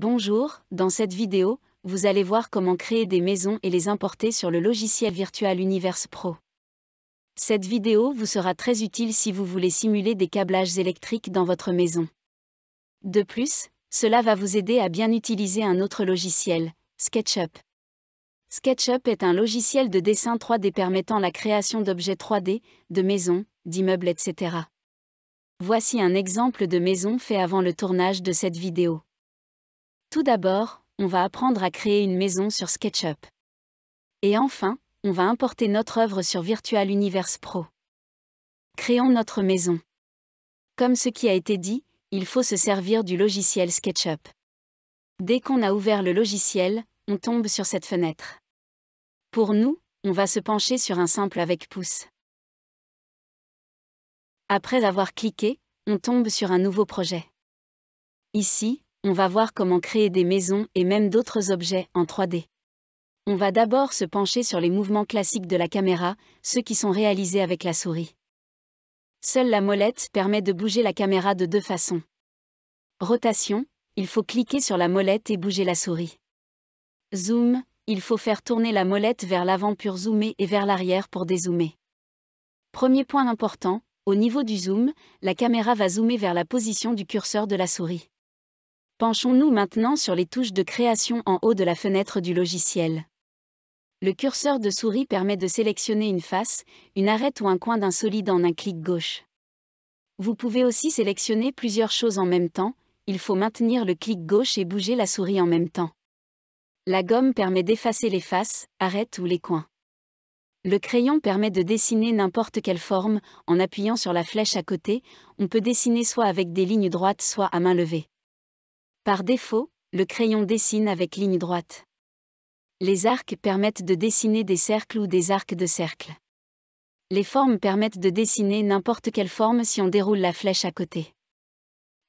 Bonjour, dans cette vidéo, vous allez voir comment créer des maisons et les importer sur le logiciel Virtual Universe Pro. Cette vidéo vous sera très utile si vous voulez simuler des câblages électriques dans votre maison. De plus, cela va vous aider à bien utiliser un autre logiciel, SketchUp. SketchUp est un logiciel de dessin 3D permettant la création d'objets 3D, de maisons, d'immeubles, etc. Voici un exemple de maison fait avant le tournage de cette vidéo. Tout d'abord, on va apprendre à créer une maison sur SketchUp. Et enfin, on va importer notre œuvre sur Virtual Universe Pro. Créons notre maison. Comme ce qui a été dit, il faut se servir du logiciel SketchUp. Dès qu'on a ouvert le logiciel, on tombe sur cette fenêtre. Pour nous, on va se pencher sur un simple avec pouce. Après avoir cliqué, on tombe sur un nouveau projet. Ici, on va voir comment créer des maisons et même d'autres objets en 3D. On va d'abord se pencher sur les mouvements classiques de la caméra, ceux qui sont réalisés avec la souris. Seule la molette permet de bouger la caméra de deux façons. Rotation, il faut cliquer sur la molette et bouger la souris. Zoom, il faut faire tourner la molette vers l'avant pour zoomer et vers l'arrière pour dézoomer. Premier point important, au niveau du zoom, la caméra va zoomer vers la position du curseur de la souris. Penchons-nous maintenant sur les touches de création en haut de la fenêtre du logiciel. Le curseur de souris permet de sélectionner une face, une arête ou un coin d'un solide en un clic gauche. Vous pouvez aussi sélectionner plusieurs choses en même temps, il faut maintenir le clic gauche et bouger la souris en même temps. La gomme permet d'effacer les faces, arêtes ou les coins. Le crayon permet de dessiner n'importe quelle forme, en appuyant sur la flèche à côté, on peut dessiner soit avec des lignes droites soit à main levée. Par défaut, le crayon dessine avec ligne droite. Les arcs permettent de dessiner des cercles ou des arcs de cercle. Les formes permettent de dessiner n'importe quelle forme si on déroule la flèche à côté.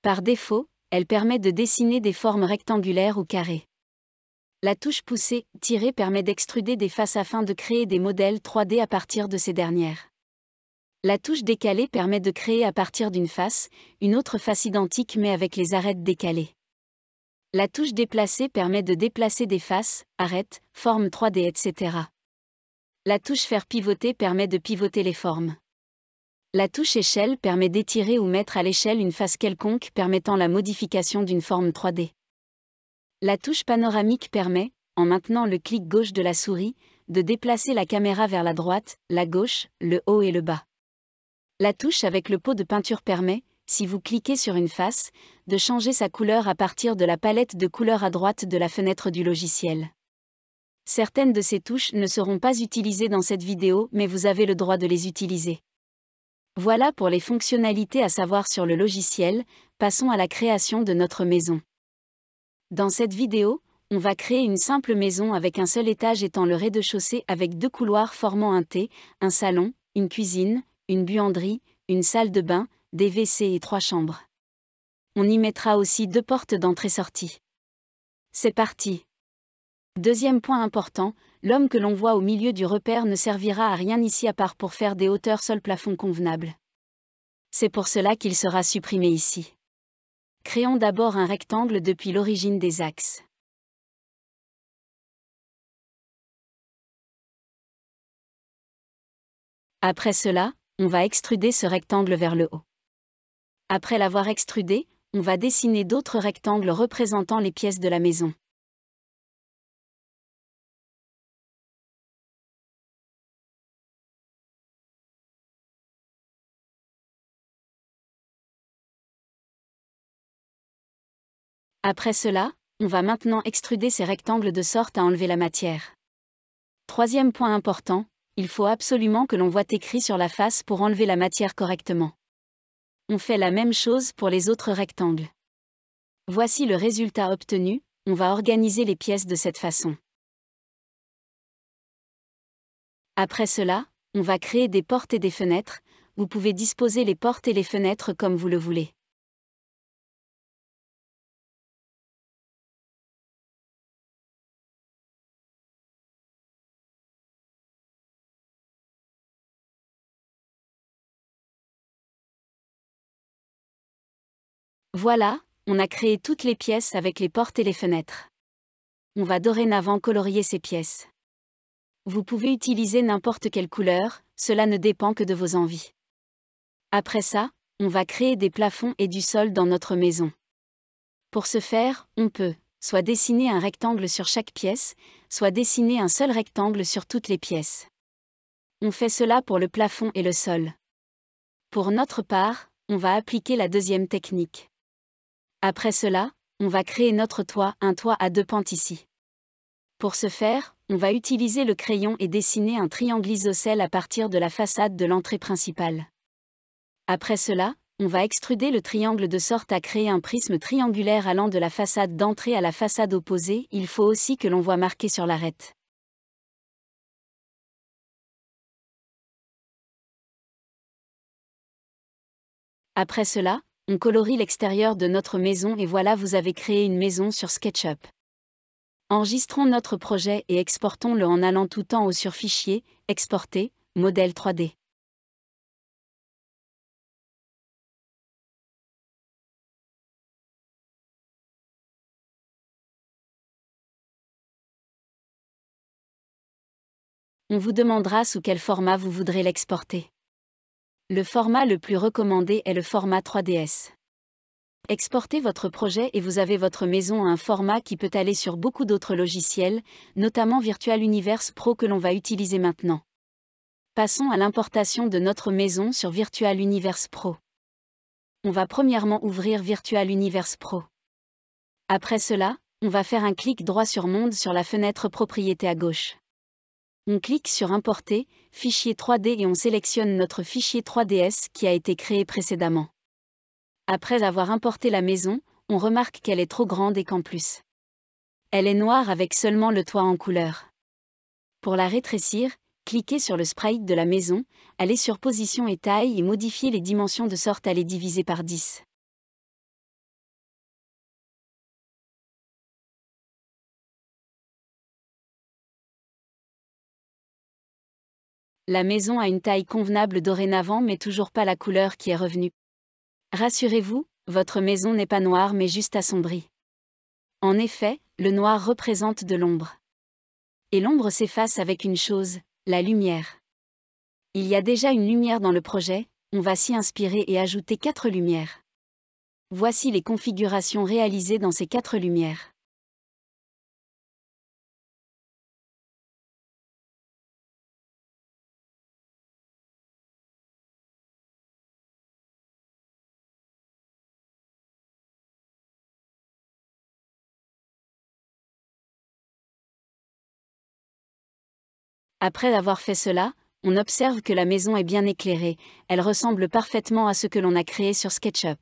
Par défaut, elle permet de dessiner des formes rectangulaires ou carrées. La touche poussée, tirée permet d'extruder des faces afin de créer des modèles 3D à partir de ces dernières. La touche décalée permet de créer à partir d'une face, une autre face identique mais avec les arêtes décalées. La touche déplacer permet de déplacer des faces, arêtes, formes 3D, etc. La touche faire pivoter permet de pivoter les formes. La touche échelle permet d'étirer ou mettre à l'échelle une face quelconque permettant la modification d'une forme 3D. La touche panoramique permet, en maintenant le clic gauche de la souris, de déplacer la caméra vers la droite, la gauche, le haut et le bas. La touche avec le pot de peinture permet, si vous cliquez sur une face, de changer sa couleur à partir de la palette de couleurs à droite de la fenêtre du logiciel. Certaines de ces touches ne seront pas utilisées dans cette vidéo, mais vous avez le droit de les utiliser. Voilà pour les fonctionnalités à savoir sur le logiciel, passons à la création de notre maison. Dans cette vidéo, on va créer une simple maison avec un seul étage étant le rez-de-chaussée avec deux couloirs formant un T, un salon, une cuisine, une buanderie, une salle de bain, des WC et trois chambres. On y mettra aussi deux portes d'entrée-sortie. C'est parti. Deuxième point important, l'homme que l'on voit au milieu du repère ne servira à rien ici à part pour faire des hauteurs sol-plafond convenables. C'est pour cela qu'il sera supprimé ici. Créons d'abord un rectangle depuis l'origine des axes. Après cela, on va extruder ce rectangle vers le haut. Après l'avoir extrudé, on va dessiner d'autres rectangles représentant les pièces de la maison. Après cela, on va maintenant extruder ces rectangles de sorte à enlever la matière. Troisième point important, il faut absolument que l'on voit écrit sur la face pour enlever la matière correctement on fait la même chose pour les autres rectangles. Voici le résultat obtenu, on va organiser les pièces de cette façon. Après cela, on va créer des portes et des fenêtres, vous pouvez disposer les portes et les fenêtres comme vous le voulez. Voilà, on a créé toutes les pièces avec les portes et les fenêtres. On va dorénavant colorier ces pièces. Vous pouvez utiliser n'importe quelle couleur, cela ne dépend que de vos envies. Après ça, on va créer des plafonds et du sol dans notre maison. Pour ce faire, on peut soit dessiner un rectangle sur chaque pièce, soit dessiner un seul rectangle sur toutes les pièces. On fait cela pour le plafond et le sol. Pour notre part, on va appliquer la deuxième technique. Après cela, on va créer notre toit, un toit à deux pentes ici. Pour ce faire, on va utiliser le crayon et dessiner un triangle isocèle à partir de la façade de l'entrée principale. Après cela, on va extruder le triangle de sorte à créer un prisme triangulaire allant de la façade d'entrée à la façade opposée, il faut aussi que l'on voit marqué sur l'arête. Après cela, on colorie l'extérieur de notre maison et voilà vous avez créé une maison sur SketchUp. Enregistrons notre projet et exportons-le en allant tout en haut sur Fichier, Exporter, Modèle 3D. On vous demandera sous quel format vous voudrez l'exporter. Le format le plus recommandé est le format 3DS. Exportez votre projet et vous avez votre maison à un format qui peut aller sur beaucoup d'autres logiciels, notamment Virtual Universe Pro que l'on va utiliser maintenant. Passons à l'importation de notre maison sur Virtual Universe Pro. On va premièrement ouvrir Virtual Universe Pro. Après cela, on va faire un clic droit sur Monde sur la fenêtre Propriété à gauche. On clique sur Importer, Fichier 3D et on sélectionne notre fichier 3DS qui a été créé précédemment. Après avoir importé la maison, on remarque qu'elle est trop grande et qu'en plus. Elle est noire avec seulement le toit en couleur. Pour la rétrécir, cliquez sur le sprite de la maison, allez sur Position et Taille et modifiez les dimensions de sorte à les diviser par 10. La maison a une taille convenable dorénavant mais toujours pas la couleur qui est revenue. Rassurez-vous, votre maison n'est pas noire mais juste assombrie. En effet, le noir représente de l'ombre. Et l'ombre s'efface avec une chose, la lumière. Il y a déjà une lumière dans le projet, on va s'y inspirer et ajouter quatre lumières. Voici les configurations réalisées dans ces quatre lumières. Après avoir fait cela, on observe que la maison est bien éclairée, elle ressemble parfaitement à ce que l'on a créé sur SketchUp.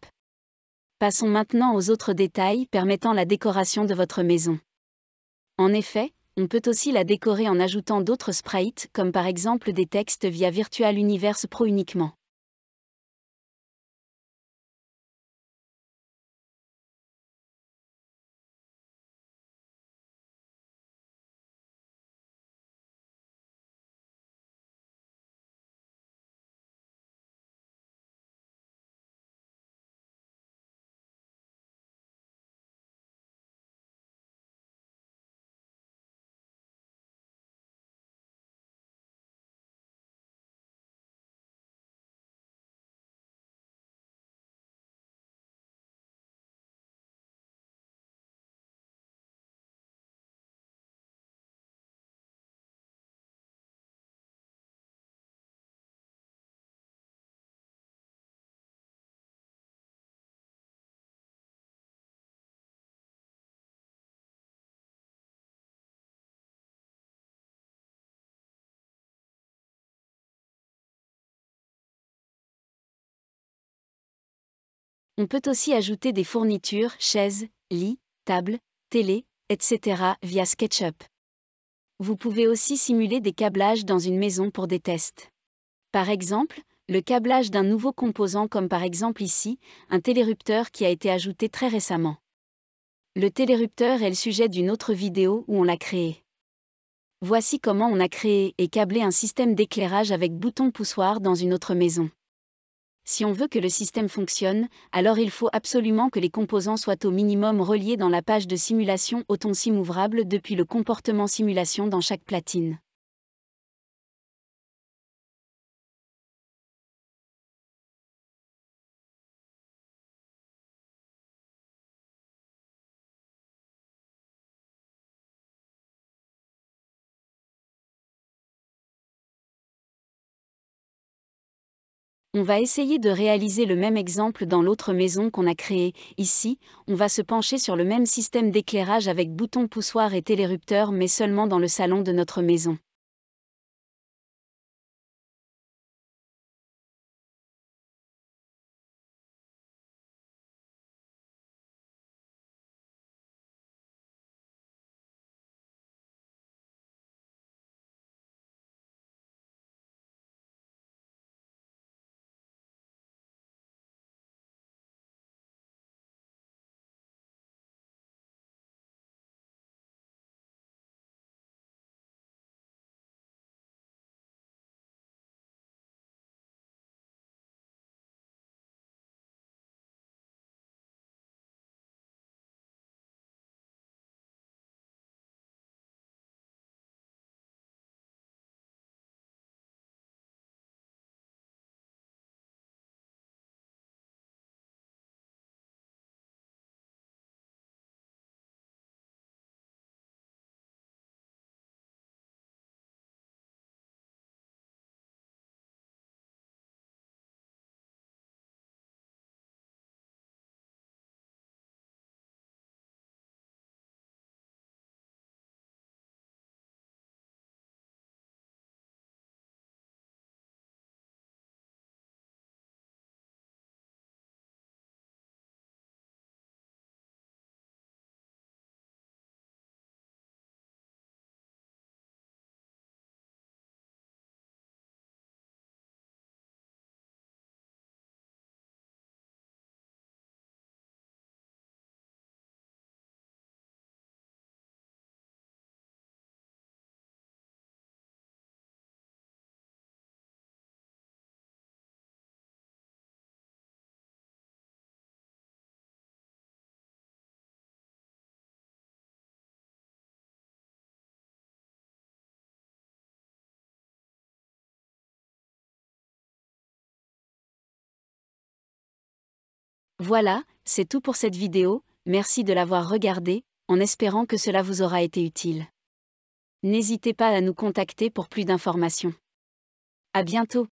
Passons maintenant aux autres détails permettant la décoration de votre maison. En effet, on peut aussi la décorer en ajoutant d'autres sprites, comme par exemple des textes via Virtual Universe Pro uniquement. On peut aussi ajouter des fournitures, chaises, lits, tables, télé, etc. via SketchUp. Vous pouvez aussi simuler des câblages dans une maison pour des tests. Par exemple, le câblage d'un nouveau composant comme par exemple ici, un télérupteur qui a été ajouté très récemment. Le télérupteur est le sujet d'une autre vidéo où on l'a créé. Voici comment on a créé et câblé un système d'éclairage avec bouton poussoir dans une autre maison. Si on veut que le système fonctionne, alors il faut absolument que les composants soient au minimum reliés dans la page de simulation AutonSim ouvrable depuis le comportement simulation dans chaque platine. On va essayer de réaliser le même exemple dans l'autre maison qu'on a créée. Ici, on va se pencher sur le même système d'éclairage avec bouton poussoir et télérupteur mais seulement dans le salon de notre maison. Voilà, c'est tout pour cette vidéo, merci de l'avoir regardée, en espérant que cela vous aura été utile. N'hésitez pas à nous contacter pour plus d'informations. À bientôt!